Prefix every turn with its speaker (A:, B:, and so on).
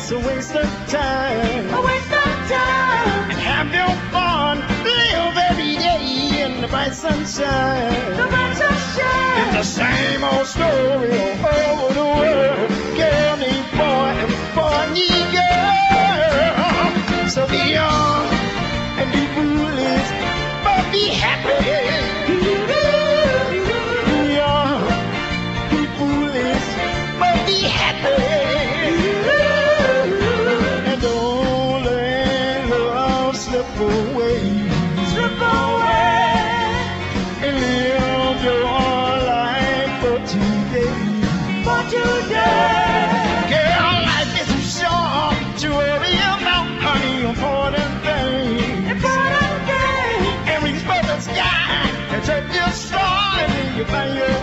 A: it's a waste of time.
B: A waste of time.
A: And have your fun, live every day in the bright sunshine.
B: The bright sunshine.
A: It's the same old story over away.
B: Slip away.
A: And live your life for today.
B: For today.
A: Girl, life is too short to worry about honey important things.
B: Important day.
A: And reach for the sky and take your star and you find your